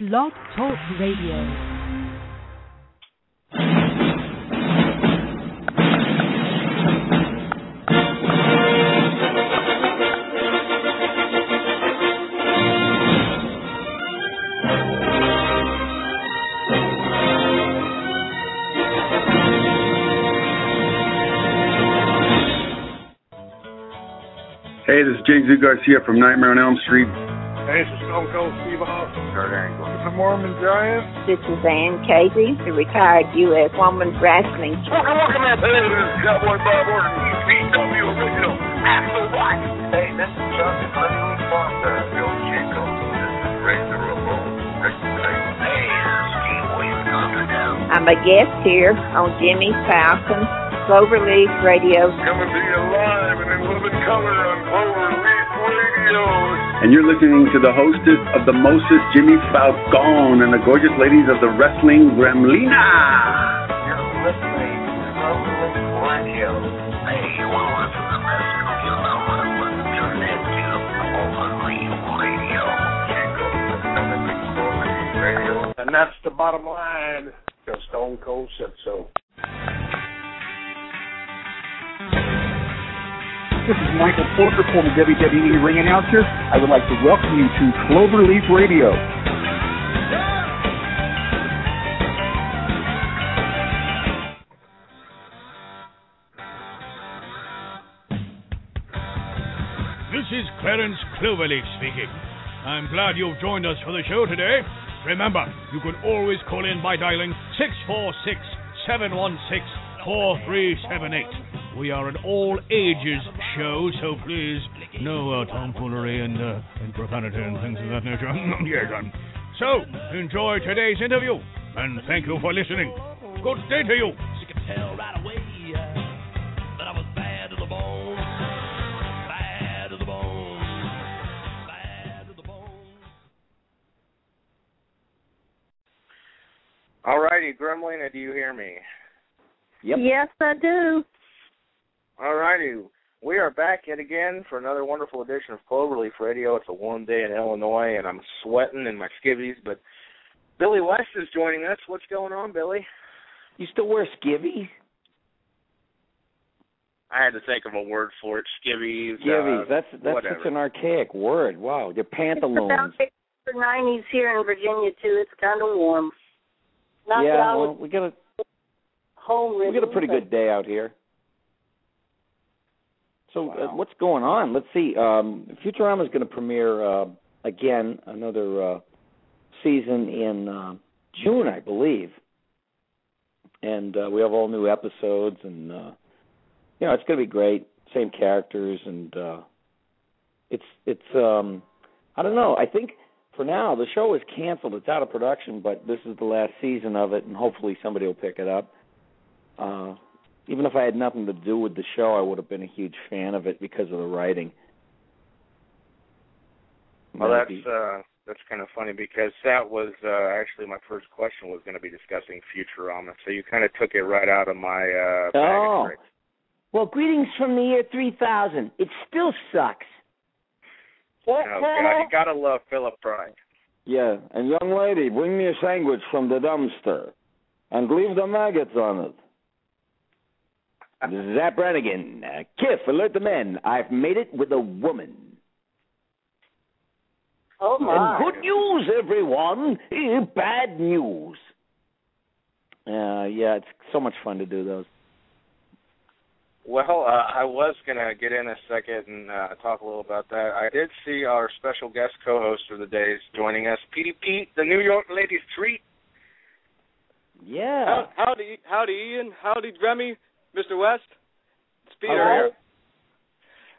Blog Talk Radio. Hey, this is James Zoo Garcia from Nightmare on Elm Street. Hey, this is Stone Cold Steve Austin. Kurt Angle. The Mormon Giant. This is Ann Casey, the retired U.S. Women's Wrestling. Welcome, welcome, man. Hey, this is Cowboy Bob Orton. PW Original. After what? Hey, this is Chuck and Honeymoon Foster. Bill Chico. This is Razor Ramon. Hey, this is Steve Williams I'm a guest here on Jimmy Falcon, Cloverleaf Radio. Coming to you live and in living color on Cloverleaf Radio. And you're listening to the hostess of the mostest, Jimmy Falcon, and the gorgeous ladies of the Wrestling Gremlina. You're listening to Cloverleaf Radio. Hey, you want to listen to this? You know what to next to Cloverleaf Radio. Radio. And that's the bottom line. Because Stone Cold said so. This is Michael Porter, former WWE ring announcer. I would like to welcome you to Cloverleaf Radio. This is Clarence Cloverleaf speaking. I'm glad you've joined us for the show today. Remember, you can always call in by dialing 646 716 4378. We are an all ages show, so please, no uh, tomfoolery and, uh, and profanity and things of that nature. yes, um, so, enjoy today's interview, and thank you for listening. Good day to you. She could tell right away uh, that I was bad to the bone. Bad to the bone. Bad to the bone. Alrighty, Gremlina, do you hear me? Yep. Yes, I do. Alrighty, we are back yet again for another wonderful edition of Cloverleaf Radio. It's a warm day in Illinois, and I'm sweating in my skivvies, but Billy West is joining us. What's going on, Billy? You still wear skivvies? I had to think of a word for it. Skivvies. Skivvies. uh, that's that's whatever. such an archaic word. Wow. Your It's about pantaloons. the 90s here in Virginia too. It's kind of warm. Not yeah, well, we got a home we got a pretty good day out here. So uh, what's going on? Let's see. Um, Futurama is going to premiere uh, again another uh, season in uh, June, I believe, and uh, we have all new episodes, and uh, you know it's going to be great. Same characters, and uh, it's it's um, I don't know. I think for now the show is canceled. It's out of production, but this is the last season of it, and hopefully somebody will pick it up. Uh, even if I had nothing to do with the show, I would have been a huge fan of it because of the writing. Well, that's uh, that's kind of funny because that was uh, actually my first question was going to be discussing Futurama, so you kind of took it right out of my uh, Oh. Well, greetings from the year 3000. It still sucks. Oh God, you gotta love Philip Fry. Yeah, and young lady, bring me a sandwich from the dumpster, and leave the maggots on it. This is Zapp Brannigan. Uh, Kiff, alert the men. I've made it with a woman. Oh my. And good news, everyone. Eh, Bad news. Uh, yeah, it's so much fun to do those. Well, uh, I was gonna get in a second and uh, talk a little about that. I did see our special guest co-host for the day is joining us, Petey Pete, the New York Ladies Treat. Yeah. How, howdy, howdy, Ian. Howdy, Remy. Mr. West. It's Peter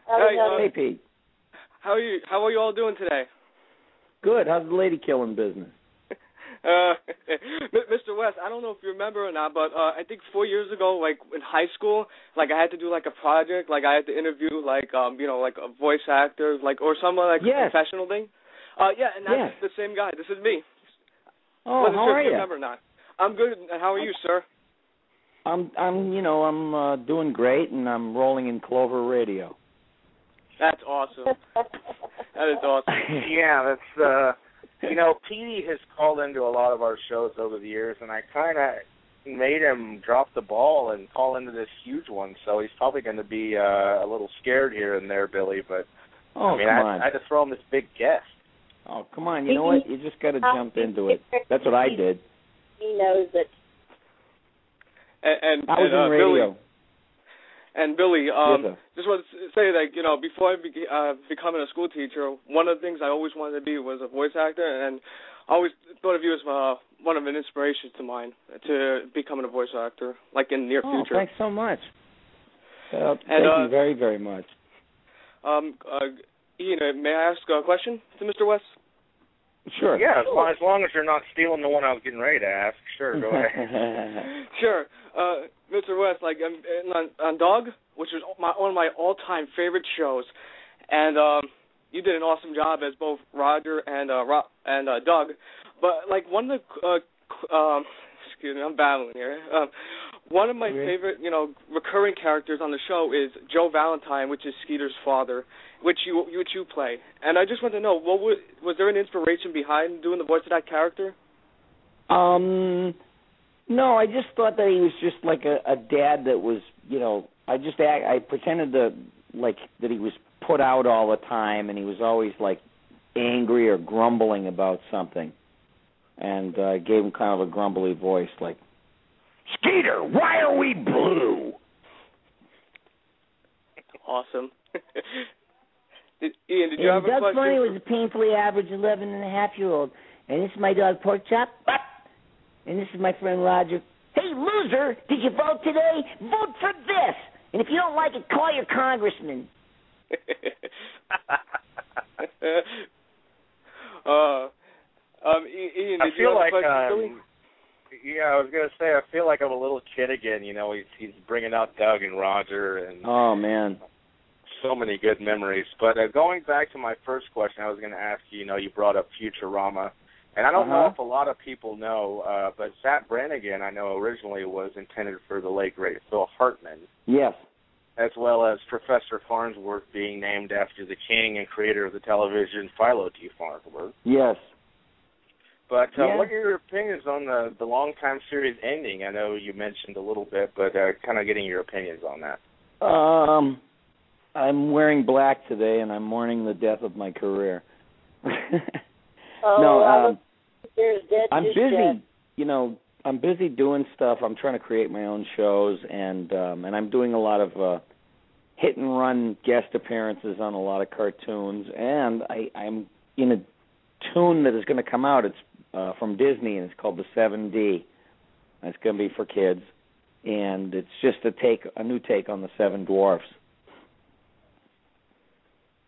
Hello. Hey, howdy. Hey, Pete. How are you? How are you all doing today? Good. How's the lady killing business? Uh, Mr. West, I don't know if you remember or not, but uh, I think four years ago, like in high school, like I had to do like a project, like I had to interview like um, you know, like a voice actor, like or someone like Yes. a professional thing. Uh, yeah, and that's Yes. the same guy. This is me. Oh, Wasn't how sure are if you you? remember or not. I'm good. And how are you, sir? I'm I'm you know I'm uh, doing great and I'm rolling in Clover Radio. That's awesome. That is awesome. Yeah, that's uh you know, Petey has called into a lot of our shows over the years, and I kind of made him drop the ball and call into this huge one. So he's probably going to be uh, a little scared here and there, Billy. But Oh, I mean, come I, on. I had to throw him this big guest. Oh, come on. You know what? You just got to jump into it. That's what I did. He knows it. And, and, I was and, uh, in radio. Billy, and Billy, um, Yes, just want to say that you know before I be, uh, becoming a school teacher, one of the things I always wanted to be was a voice actor, and I always thought of you as uh, one of an inspiration to mine to becoming a voice actor, like in the near Oh, future. thanks so much. Uh, thank And, uh, you very, very much. Um, uh, Ian, uh, may I ask a question to Mr. West? Sure. Yeah, as long, as long as you're not stealing the one I was getting ready to ask. Sure, go ahead. Sure, uh, Mr. West, like um, on, on Doug, which is my, one of my all-time favorite shows, and um, you did an awesome job as both Roger and uh, Ro- and uh, Doug. But like one of the, uh, um, excuse me, I'm battling here. Um, one of my favorite, you know, recurring characters on the show is Joe Valentine, which is Skeeter's father, which you which you play. And I just want to know, what was, was there an inspiration behind doing the voice of that character? Um, no, I just thought that he was just like a, a dad that was, you know, I just act, I pretended to like that he was put out all the time, and he was always like angry or grumbling about something, and uh, I gave him kind of a grumbly voice, like, Skeeter, why are we blue? Awesome. did, Ian, did you and have a Doug question? Funnie was a painfully average 11 and a half year old. And this is my dog Pork Chop. And this is my friend Roger. Hey, loser, did you vote today? Vote for this. And if you don't like it, call your congressman. uh, um, I- Ian, I did you feel have like a question, um, yeah, I was gonna say I feel like I'm a little kid again. You know, he's he's bringing out Doug and Roger and Oh man. so many good memories. But uh, going back to my first question, I was going to ask you. You know, you brought up Futurama, and I don't know Uh-huh. if a lot of people know, uh, but Zapp Brannigan, I know originally was intended for the late great Phil Hartman, Yes. as well as Professor Farnsworth being named after the king and creator of the television Philo T. Farnsworth. Yes. But uh, Yeah. what are your opinions on the the long time series ending? I know you mentioned a little bit, but uh, kind of getting your opinions on that. Um, I'm wearing black today, and I'm mourning the death of my career. Oh, no, I um, was there's dead I'm busy. dead. You know, I'm busy doing stuff. I'm trying to create my own shows, and um, and I'm doing a lot of uh, hit and run guest appearances on a lot of cartoons, and I, I'm in a tune that is going to come out. It's uh, from Disney, and it's called the Seven D. It's going to be for kids, and it's just a take, a new take on the Seven Dwarfs.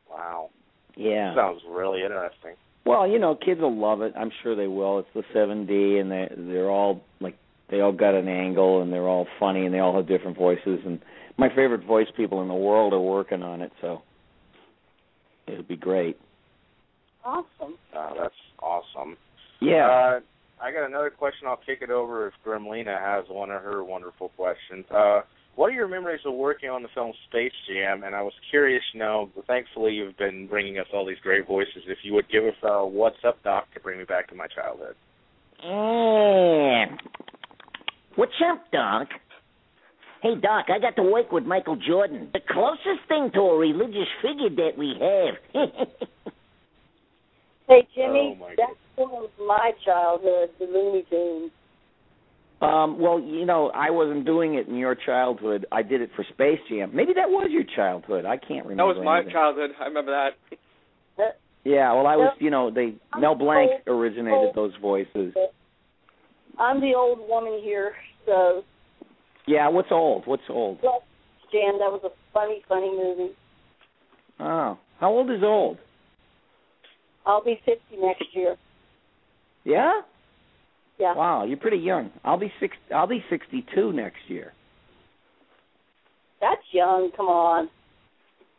Wow, Yeah. sounds really interesting. Well, you know, kids will love it. I'm sure they will. It's the 7D, and they they're all like they all got an angle, and they're all funny, and they all have different voices. And my favorite voice people in the world are working on it, so it'll be great. Awesome. Uh, that's awesome. Yeah. Uh, I got another question. I'll kick it over if Gremlina has one of her wonderful questions. Uh, what are your memories of working on the film Space Jam? And I was curious, you know, thankfully you've been bringing us all these great voices. If you would give us a "What's Up, Doc" to bring me back to my childhood. Yeah. What's up, Doc? Hey, Doc, I got to work with Michael Jordan, the closest thing to a religious figure that we have. Hey, Jimmy, Oh, my that's one my childhood, the Looney Tunes. Um, well, you know, I wasn't doing it in your childhood. I did it for Space Jam. Maybe that was your childhood. I can't remember. That was my anything. childhood. I remember that. Yeah, well, I was, you know, they Mel Blanc originated those voices. I'm the old woman here, so Yeah, what's old? What's old? Well, Jam, that was a funny, funny movie. Oh, how old is old? I'll be 50 next year. Yeah. Yeah. Wow, you're pretty young. I'll be six. I'll be sixty-two next year. That's young. Come on.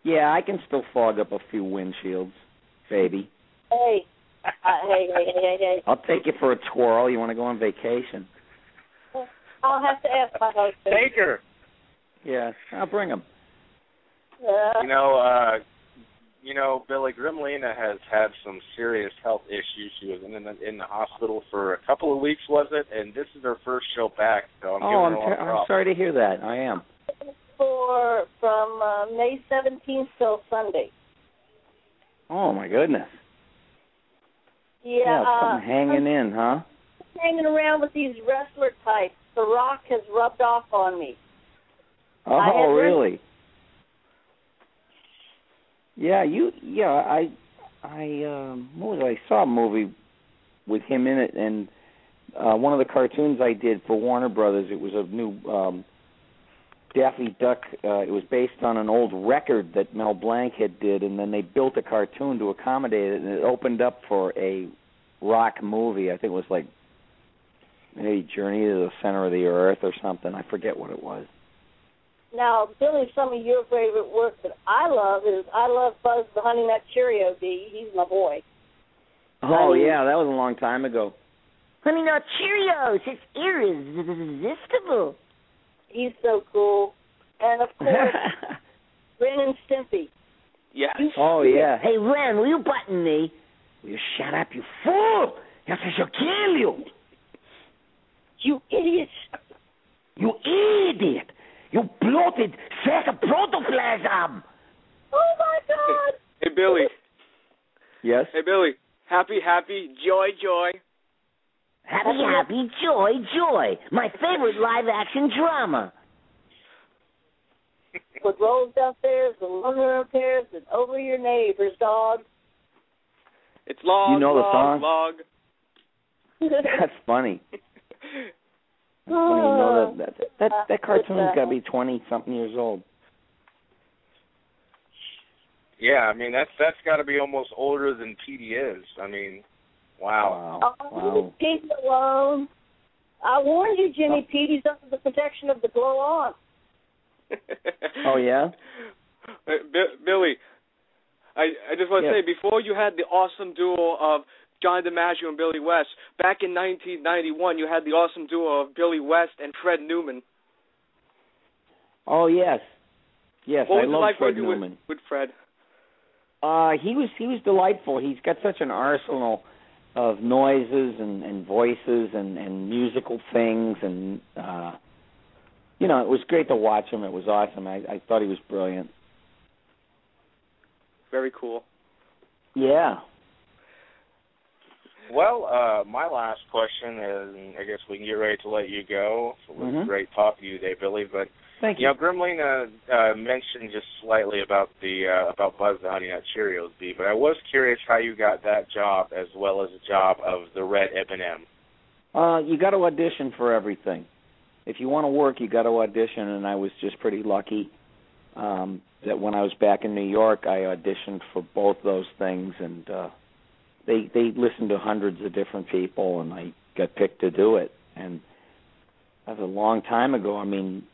Yeah, I can still fog up a few windshields, baby. Hey. Uh, hey, hey, hey, hey, hey. I'll take you for a twirl. You want to go on vacation? I'll have to ask my husband. Take her. Yeah, I'll bring them. Uh, You know, uh, you know, Billy Gremlina has had some serious health issues. She was in the, in the hospital for a couple of weeks, was it? And this is her first show back, so I'm oh, giving I'm, her all ter- the I'm sorry to hear that. I am. For from uh, May 17th till Sunday. Oh my goodness. Yeah, it's uh, something hanging in, huh? Hanging around with these wrestler types. The Rock has rubbed off on me. Oh, I had really? Yeah, you. Yeah, I. I. Um, what was it? I saw a movie with him in it, and uh one of the cartoons I did for Warner Brothers. It was a new um Daffy Duck. Uh, it was based on an old record that Mel Blanc had did, and then they built a cartoon to accommodate it, and it opened up for a rock movie. I think it was like maybe Journey to the Center of the Earth or something. I forget what it was. Now, Billy, some of your favorite work that I love is I love Buzz the Honey Nut Cheerio Bee. He's my boy. Oh I mean- yeah, that was a long time ago. Honey Nut Cheerios, it's irresistible. He's so cool. And of course, Ren and Stimpy. Yes. oh yeah. Hey, Ren, will you button me? Will you shut up, you fool? Else I shall kill you. You idiot. You idiot. You bloated sack of protoplasm. Oh my God. Hey Billy. Yes. Hey Billy. Happy, happy, joy, joy. Happy, happy, joy, joy. My favorite live action drama. With rolls downstairs, the longer upstairs, and over your neighbor's dog. It's log, You know the log, song? log. That's funny. That's. You know that that that, that cartoon's got to be twenty something years old. Yeah, I mean that's that's got to be almost older than PD is. I mean, wow. Oh, Wow. leave Pete alone. I warned you, Jimmy. Pete, he's under the protection of the glow on. Oh yeah. Uh, Bi- Billy, I I just want to Yes. say before you had the awesome duo of John DiMaggio and Billy West, back in 1991 you had the awesome duo of Billy West and Fred Newman. Oh yes. Yes, what I love like Fred Newman. with with Fred? Uh, he was he was delightful. He's got such an arsenal of noises and, and voices and, and musical things, and uh, you know, it was great to watch him. It was awesome. I, I thought he was brilliant. Very cool. Yeah. Well, uh, my last question is, and I guess we can get ready to let you go. It was Mhm. great talking to you today, Billy. But Thank you you. know, Gremlina uh, mentioned just slightly about the uh, about Buzz the Honey Nut Cheerios bee, but I was curious how you got that job as well as the job of the Red M&M. Uh, you got to audition for everything. If you want to work, you got to audition, and I was just pretty lucky um, that when I was back in New York, I auditioned for both those things, and uh, they they listened to hundreds of different people, and I got picked to do it. And that was a long time ago. I mean,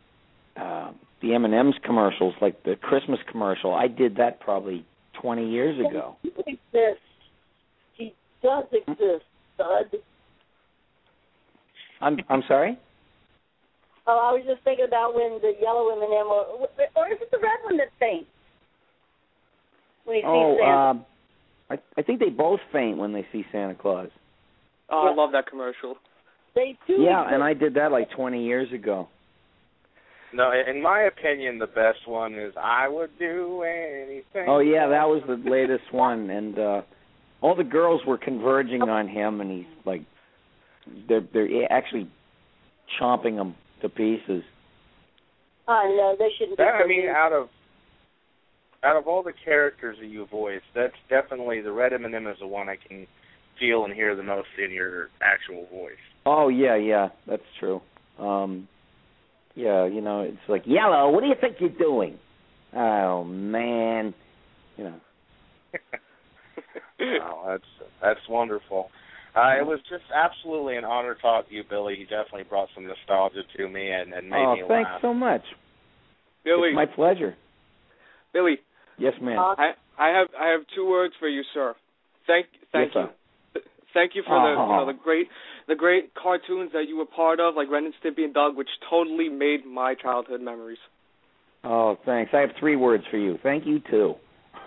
uh, the M and M's commercials, like the Christmas commercial, I did that probably 20 years ago. He exists. He does exist, bud. I'm I'm sorry. Oh, I was just thinking about when the yellow M&M, or, or is it the red one that faints? When he Oh, sees Santa. I I think they both faint when they see Santa Claus. Oh, I love that commercial. they do Yeah, and I did that like 20 years ago. No, in my opinion, the best one is I would do anything. Oh yeah, that was the latest one, and uh all the girls were converging on him, and he's like, they're they're actually chomping him to pieces. I know they shouldn't. be That, I mean, mean. out of out of all the characters that you voiced, that's definitely the Red M&M is the one I can feel and hear the most in your actual voice. Oh yeah, yeah, that's true. Um Yeah, you know, it's like yellow. What do you think you're doing? Oh man, you know. oh, that's that's wonderful. Uh, it was just absolutely an honor to talk to you, Billy. You definitely brought some nostalgia to me and, and made oh, me thanks so much. Billy, It's my pleasure. Billy, Yes, ma'am. Uh, I I have I have two words for you, sir. Thank thank yes, you. sir. Thank you for the you know the uh-huh. great the great cartoons that you were part of, like Ren and Stimpy and Doug, which totally made my childhood memories. Oh, thanks. I have three words for you. Thank you too.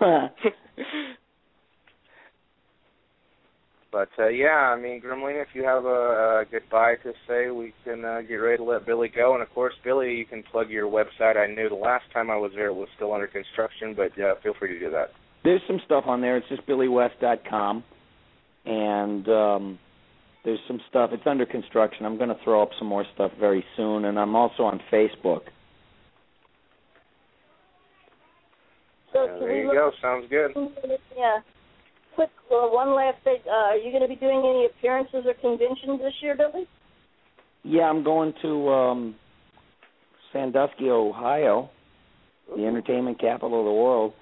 But uh, yeah, I mean, Gremlina, if you have a, a goodbye to say, we can uh, get ready to let Billy go. And of course, Billy, you can plug your website. I knew the last time I was there it was still under construction, but uh, feel free to do that. There's some stuff on there. It's just billywest.com, and um, there's some stuff. It's under construction. I'm going to throw up some more stuff very soon, and I'm also on Facebook. So can there you look- go. Sounds good. Yeah. Quick, uh, one last thing. Uh, are you going to be doing any appearances or conventions this year, Billy? Yeah, I'm going to um, Sandusky, Ohio, the entertainment capital of the world,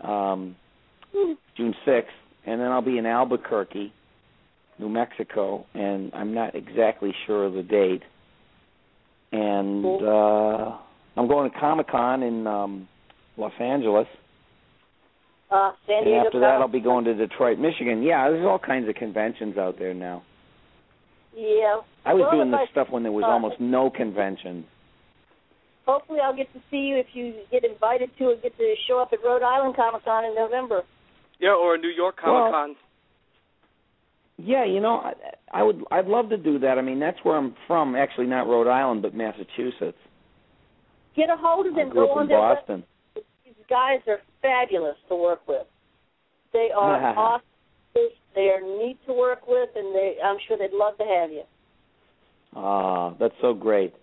um, June 6th, and then I'll be in Albuquerque, New Mexico, and I'm not exactly sure of the date. And uh, I'm going to Comic Con in um, Los Angeles. Uh, San And after that, I'll be going to Detroit, Michigan. Yeah, there's all kinds of conventions out there now. Yeah. I was Well, doing if this I- stuff when there was uh, almost no conventions. Hopefully, I'll get to see you if you get invited to or get to show up at Rhode Island Comic Con in November. Yeah, or New York Comic Con. Yeah, you know, I, I would, I'd love to do that. I mean, that's where I'm from. Actually, not Rhode Island, but Massachusetts. Get a hold of I them. grew Go up on in their Boston. These guys are fabulous to work with. They are awesome. They are neat to work with, and they I'm sure they'd love to have you. Ah, that's so great.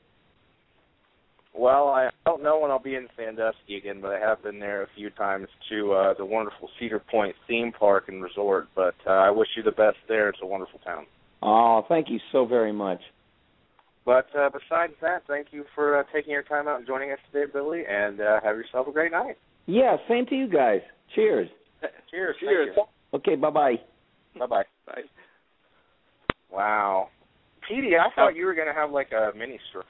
Well, I don't know when I'll be in Sandusky again, but I have been there a few times to uh, the wonderful Cedar Point theme park and resort. But uh, I wish you the best there. It's a wonderful town. Oh, thank you so very much. But uh, besides that, thank you for uh, taking your time out and joining us today, Billy, and uh, have yourself a great night. Yeah, same to you guys. Cheers. Cheers. Cheers. Okay, bye bye. Bye bye. Bye. Wow. Petey, I thought you were going to have like a mini stroke.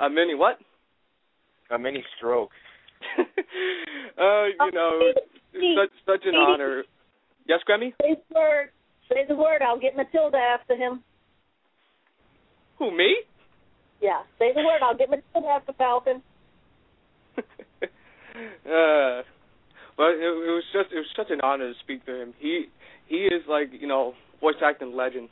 A mini what? A mini stroke. uh, you know, it's such such an honor. Yes, Grammy? Say the word. Say the word. I'll get Matilda after him. Who me? Yeah. Say the word. I'll get Matilda after Falcon. Uh, but it, it was just it was such an honor to speak to him. He he is like you know voice acting legend.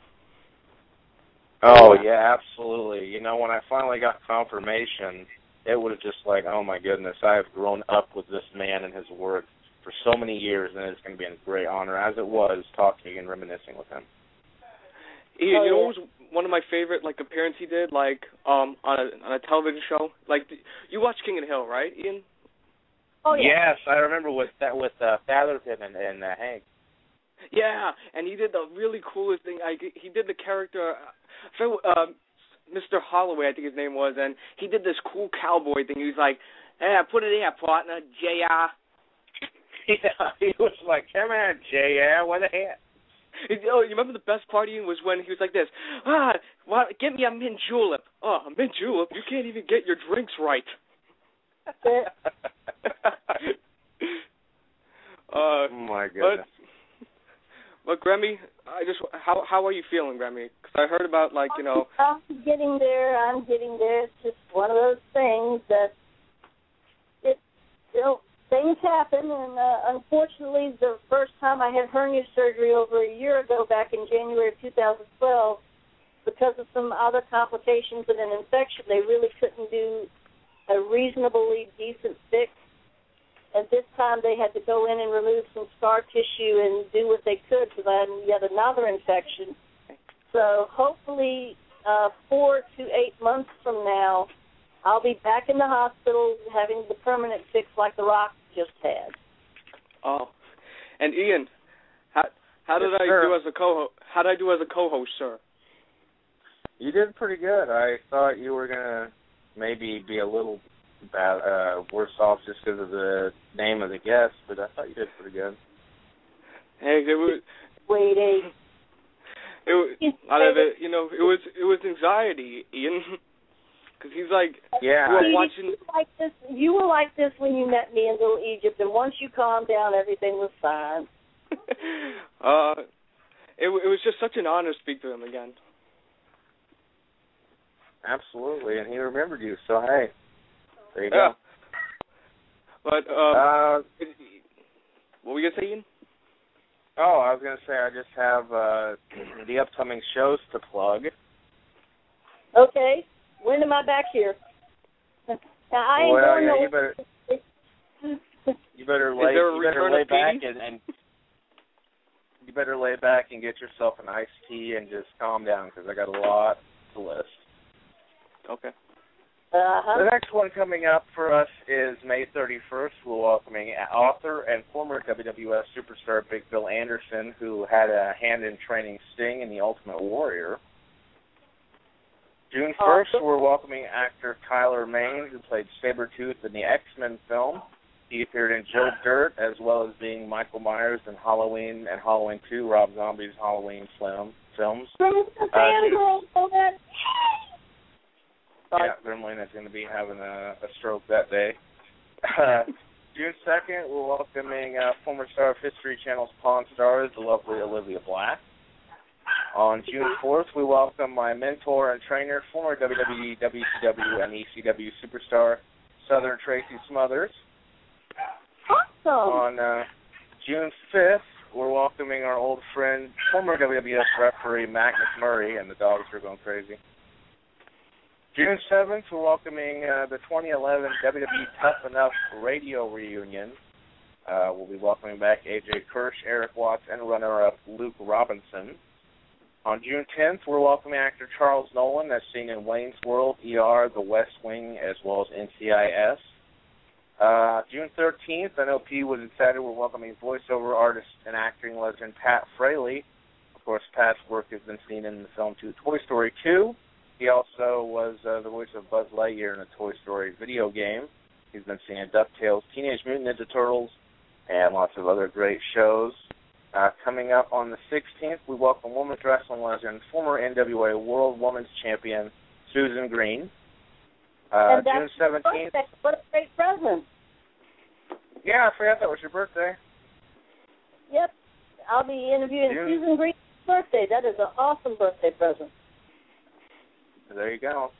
Oh yeah, absolutely. You know, when I finally got confirmation, it was just like, oh my goodness, I have grown up with this man and his work for so many years, and it's going to be a great honor, as it was, talking and reminiscing with him. He, Oh, you know, yeah. was one of my favorite like appearance he did like um on a on a television show. Like you watch King of the Hill, right, Ian? Oh yeah. Yes, I remember with that with uh, Fatherton and, and uh, Hank. Yeah, and he did the really coolest thing. I he did the character, uh, so, um, Mr. Holloway, I think his name was, and he did this cool cowboy thing. He was like, "Hey, put it in, partner, Jr." Yeah, he was like, come on, JR, what the heck? Oh, you remember the best part was when he was like this. Ah, why, get me a mint julep. Oh, a mint julep? You can't even get your drinks right. Uh, oh my but goodness. but Grammy, I just how how are you feeling, Grammy? Because I heard about like you know I'm getting there. I'm getting there. It's just one of those things that it, you know, things happen, and uh, unfortunately, the first time I had hernia surgery over a year ago, back in January of 2012, because of some other complications and an infection, they really couldn't do a reasonably decent fix. And this time they had to go in and remove some scar tissue and do what they could because I had yet another infection. So hopefully, uh, four to eight months from now, I'll be back in the hospital having the permanent fix like The Rock just had. oh, and Ian, how how did Yes, I sir. do as a co how did I do as a co-host, sir? You did pretty good. I thought you were gonna maybe be a little bad, uh, worse off just because of the name of the guest, but I thought you did pretty good. Hey, it was Waiting. it was a lot of it. You know, it was it was anxiety, Ian, because he's like Yeah. you were watching. You were like this. You were like this when you met me in Little Egypt, and once you calmed down, everything was fine. uh, it it was just such an honor to speak to him again. Absolutely, and he remembered you. So hey, there you Yeah. go. But um, Uh, What were you gonna say, Ian? Oh, I was gonna say I just have uh the upcoming shows to plug. Okay. When am I back here? Now, I ain't well, going yeah, no- you better you better lay you better lay back and, and you better lay back and get yourself an iced tea and just calm down because I got a lot to list. Okay. Uh-huh. The next one coming up for us is May 31st. We're welcoming author and former WWF superstar Big Bill Anderson, who had a hand in training Sting in The Ultimate Warrior. June 1st, we're welcoming actor Tyler Mane, who played Sabretooth in the X-Men film. He appeared in Joe Dirt, as well as being Michael Myers in Halloween and Halloween 2, Rob Zombie's Halloween film, films. From the fangirl, Yeah, Gremlin is going to be having a, a stroke that day. Uh, June 2nd, we're welcoming uh, former star of History Channel's Pawn Stars, the lovely Olivia Black. On June 4th, we welcome my mentor and trainer, former WWE, WCW, and ECW superstar, Southern Tracy Smothers. Awesome. On uh, June 5th, we're welcoming our old friend, former WWF referee Mac McMurray, and the dogs are going crazy. June 7th, we're welcoming uh, the 2011 WWE Tough Enough radio reunion. Uh, we'll be welcoming back AJ Kirsch, Eric Watts, and runner-up Luke Robinson. On June 10th, we're welcoming actor Charles Nolan, as seen in Wayne's World, ER, The West Wing, as well as NCIS. Uh, June 13th, I know P was excited. We're welcoming voiceover artist and acting legend Pat Fraley. Of course, Pat's work has been seen in the film two, Toy Story 2. He also was uh, the voice of Buzz Lightyear in a Toy Story video game. He's been seen in DuckTales, Teenage Mutant Ninja Turtles, and lots of other great shows. Uh, coming up on the 16th, we welcome women's wrestling legend, former NWA World Women's Champion Susan Green. Uh, and June 17th. What a great present. Yeah, I forgot that was your birthday. Yep. I'll be interviewing June- Susan Green's birthday. That is an awesome birthday present. There you go.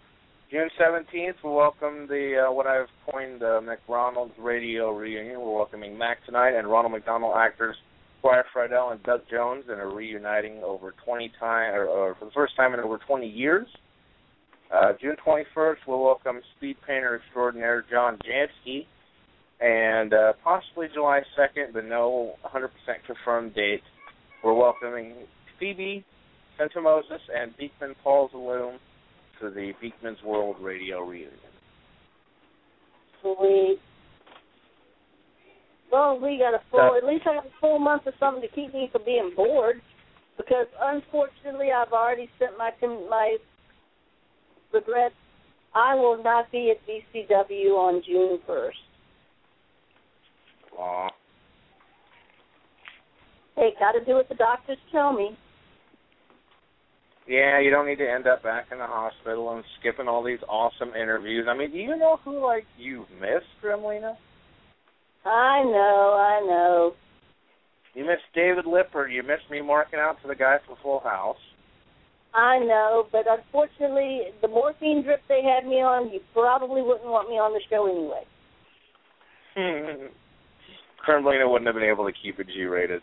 June 17th, we welcome the uh, what I've coined the McRonald's Radio Reunion. We're welcoming Mac tonight and Ronald McDonald actors Squire Fridell and Doug Jones and are reuniting over 20 time or, or for the first time in over 20 years. Uh, June 21st, we'll welcome speed painter extraordinaire John Jansky, and uh, possibly July 2nd, but no 100% confirmed date. We're welcoming Phoebe Senta Moses and Beakman Paul's Zaloom to the Beakman's World Radio reunion. Sweet. Well, we got a full, at least I got a full month of something to keep me from being bored. Because unfortunately, I've already sent my my regrets. I will not be at BCW on June first. Aw. Hey, got to do what the doctors tell me. Yeah, you don't need to end up back in the hospital and skipping all these awesome interviews. I mean, do you know who like you missed, Gremlina? I know, I know. You missed David Lippert. You missed me marking out to the guy from Full House. I know, but unfortunately, the morphine drip they had me on, you probably wouldn't want me on the show anyway. Gremlina wouldn't have been able to keep it G-rated.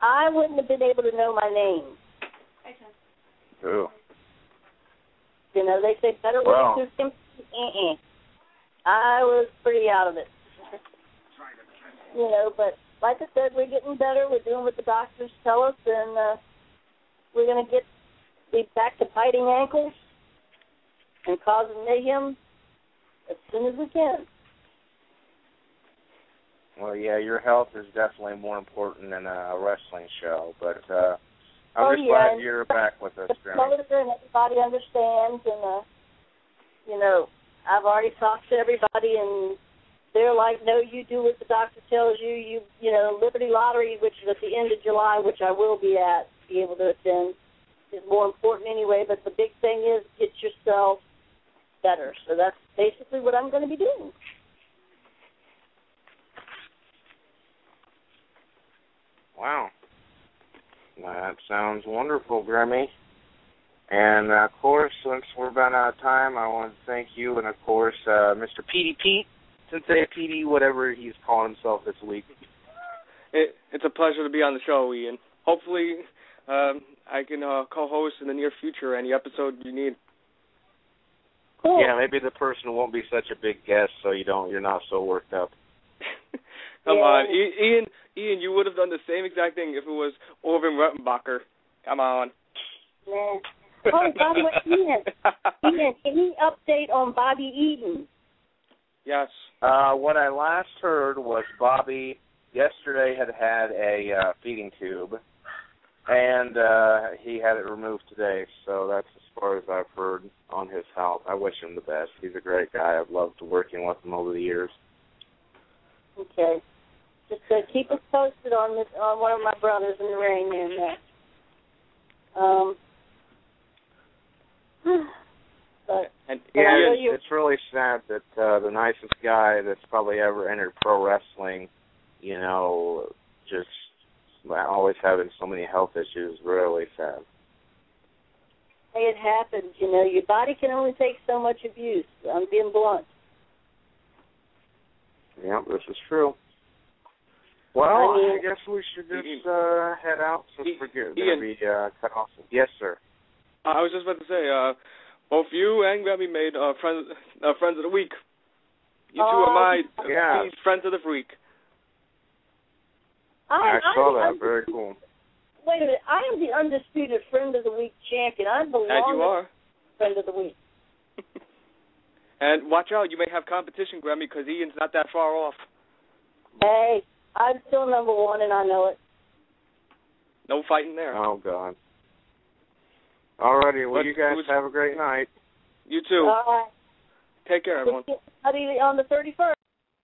I wouldn't have been able to know my name. Ooh. You know, they say better Well. way to. Uh-uh. I was pretty out of it. you know, but like I said, we're getting better. We're doing what the doctors tell us, and uh, we're going to get be back to biting ankles and causing mayhem as soon as we can. Well, yeah, your health is definitely more important than a wrestling show, but uh I'm Oh, just yeah, glad you're back with us, Grammy. and everybody understands and uh you know i've already talked to everybody and they're like no you do what the doctor tells you you you know liberty lottery which is at the end of july which i will be at be able to attend is more important anyway but the big thing is get yourself better so that's basically what i'm going to be doing Wow. That sounds wonderful, Grammy. And uh, of course, since we're about out of time, I want to thank you and of course uh, Mr. Petey Pete, Sensei Petey, whatever he's calling himself this week. It, it's a pleasure to be on the show, Ian. Hopefully, um, I can uh, co-host in the near future any episode you need. Cool. Yeah, maybe the person won't be such a big guest, so you don't you're not so worked up. Come Yeah. on, I- Ian. Ian, you would have done the same exact thing if it was Orville Redenbacher. Come on. Nah. Oh, by the way, Ian, Ian, any update on Bobby Eaton? yes. Uh, what I last heard was Bobby yesterday had had a uh, feeding tube, and uh, he had it removed today. So that's as far as I've heard on his health. I wish him the best. He's a great guy. I've loved working with him over the years. Okay. Just uh, keep us posted on this on one of my brothers in the ring and uh, um but And Yeah, it's, you- it's really sad that uh, the nicest guy that's probably ever entered pro wrestling, you know, just always having so many health issues. Really sad. hey, it happens, you know, your body can only take so much abuse. I'm being blunt. Yeah, this is true. Well, I I, guess we should just uh, head out since we're going to be uh, cut off. Yes, sir. I was just about to say, uh, both you and Grammy made uh, friends uh, friends of the week. You two Oh, are my yeah. friends of the freak. I, I saw I'm, that. I'm- Very cool. Wait a minute. I am the undisputed friend of the week champion. I'm the And you are. friend of the week. And watch out, you may have competition, Grammy, because Ian's not that far off. Hey, I'm still number one, and I know it. No fighting there. Oh God. Alrighty, well, But you guys have a great night. You too. All right. Take care, everyone. We'll everybody on the 31st.